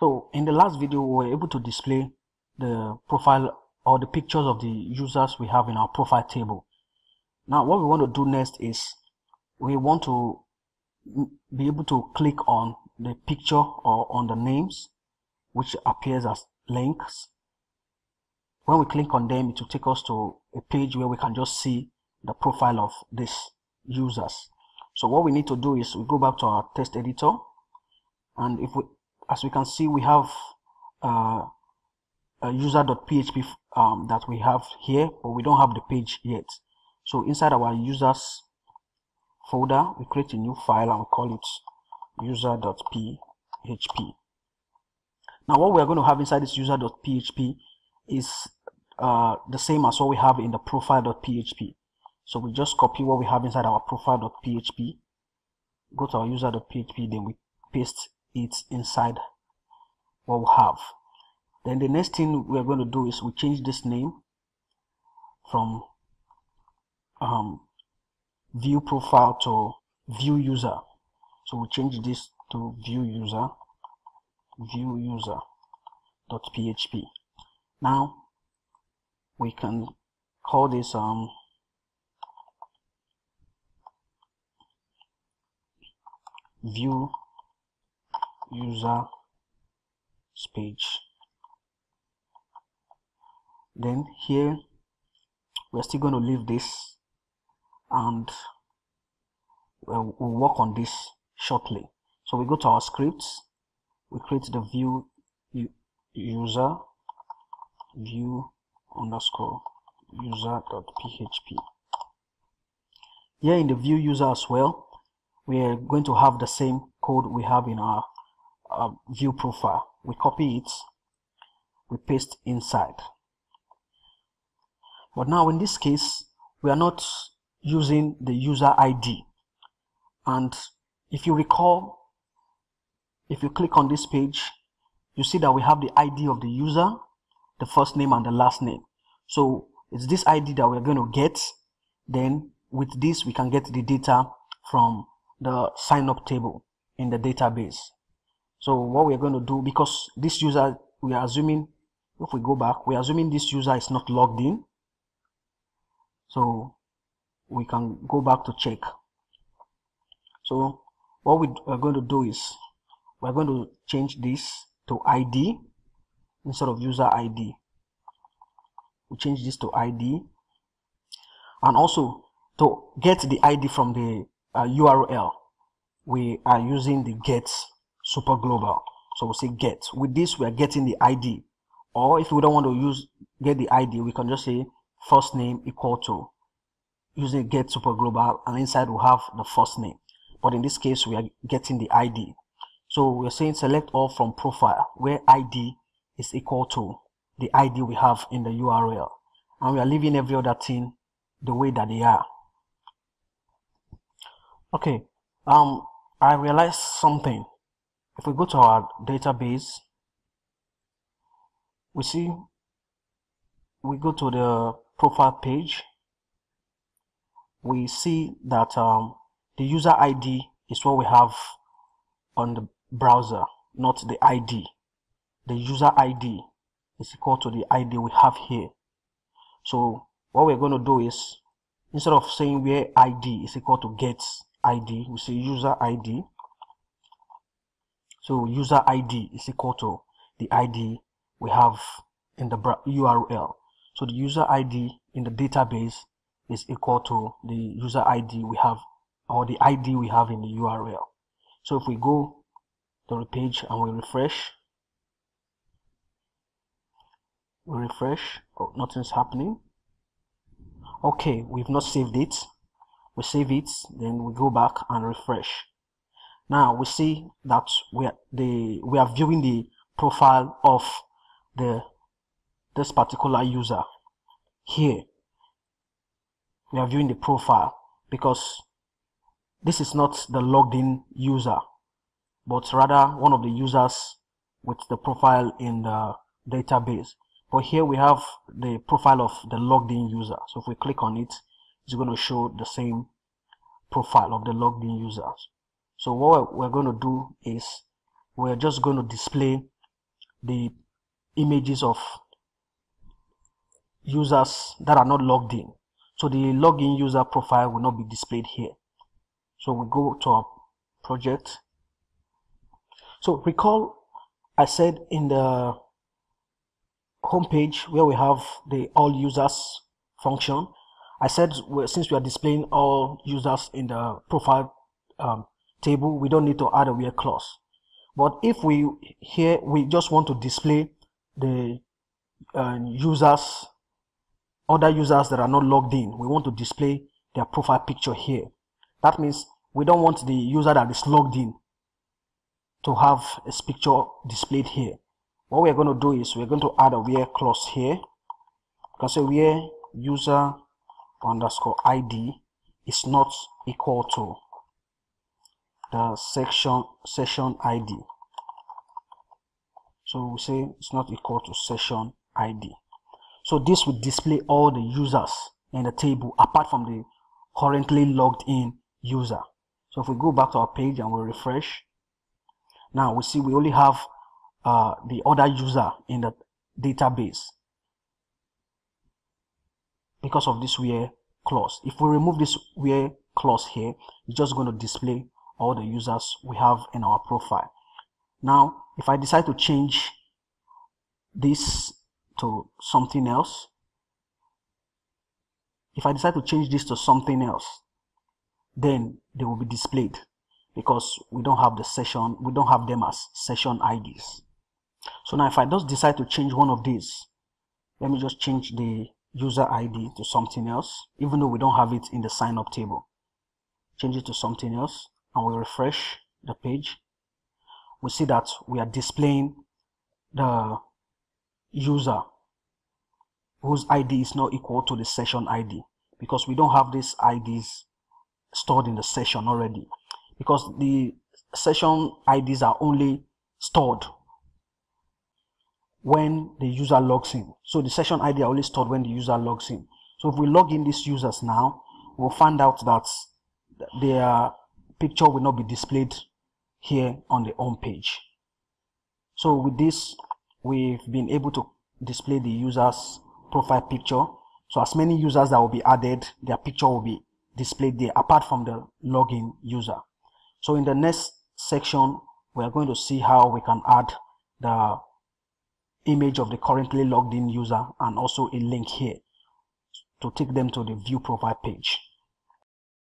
So in the last video, we were able to display the profile or the pictures of the users we have in our profile table. Now what we want to do next is we want to be able to click on the picture or on the names which appears as links. When we click on them, it will take us to a page where we can just see the profile of these users. So what we need to do is we go back to our text editor and if we as we can see we have uh, a user.php um, that we have here but we don't have the page yet. So inside our users folder we create a new file and we call it user.php now what we are going to have inside this user.php is uh, the same as what we have in the profile.php so we just copy what we have inside our profile.php go to our user.php then we paste it inside what we have. Then the next thing we are going to do is we change this name from um, view profile to view user. So we change this to view user view user dot php now we can call this um view user page then here we're still going to leave this and we'll, we'll work on this shortly. So we go to our scripts. We create the view user view underscore user dot php here in the view user as well we are going to have the same code we have in our uh, view profile. We copy it we paste inside. But now in this case we are not using the user ID and if you recall if you click on this page you see that we have the ID of the user the first name and the last name. So it's this ID that we're going to get. Then with this we can get the data from the sign up table in the database so what we're going to do because this user we are assuming if we go back we're assuming this user is not logged in. So we can go back to check. So what we are going to do is we're going to change this to id instead of user id we change this to id and also to get the id from the uh, url we are using the get super global. So we'll say get. With this we are getting the id or if we don't want to use get the id we can just say first name equal to using get super global and inside we'll have the first name. But in this case we are getting the id so we're saying select all from profile where id is equal to the id we have in the url and we are leaving every other thing the way that they are. Okay um i realized something if we go to our database we see we go to the profile page we see that um, the user ID is what we have on the browser not the ID the user ID is equal to the ID we have here. So what we're going to do is instead of saying where ID is equal to get ID we say user ID so user ID is equal to the ID we have in the URL so the user ID in the database is equal to the user ID we have or the ID we have in the URL so if we go to the page and we refresh we refresh oh nothing's happening. Okay we've not saved it. We save it then we go back and refresh now we see that we are the we are viewing the profile of the this particular user here. We are viewing the profile because this is not the logged in user but rather one of the users with the profile in the database. But here we have the profile of the logged in user. So if we click on it it's going to show the same profile of the logged in users so what we're going to do is we're just going to display the images of users that are not logged in. So the login user profile will not be displayed here. So we go to our project. So recall I said in the homepage where we have the all users function, I said since we are displaying all users in the profile um, table, we don't need to add a where clause. But if we here we just want to display the uh, users, other users that are not logged in, we want to display their profile picture here. That means we don't want the user that is logged in to have a picture displayed here. What we're going to do is we're going to add a where clause here. You can say where user underscore id is not equal to the section session id so we say it's not equal to session id so this will display all the users in the table apart from the currently logged in user. So if we go back to our page and we refresh now we see we only have uh, the other user in the database because of this where clause. If we remove this where clause here, it's just going to display all the users we have in our profile. Now, if I decide to change this to something else, if I decide to change this to something else, then they will be displayed because we don't have the session, we don't have them as session IDs. So now if I just decide to change one of these, let me just change the user ID to something else, even though we don't have it in the sign up table. Change it to something else and we refresh the page. We see that we are displaying the user whose ID is not equal to the session ID because we don't have these IDs stored in the session already because the session IDs are only stored when the user logs in. So the session ID are only stored when the user logs in. So if we log in these users now, we'll find out that their picture will not be displayed here on the home page. So with this, we've been able to display the user's profile picture. So as many users that will be added, their picture will be displayed there apart from the login user. So in the next section, we are going to see how we can add the image of the currently logged in user and also a link here to take them to the view profile page.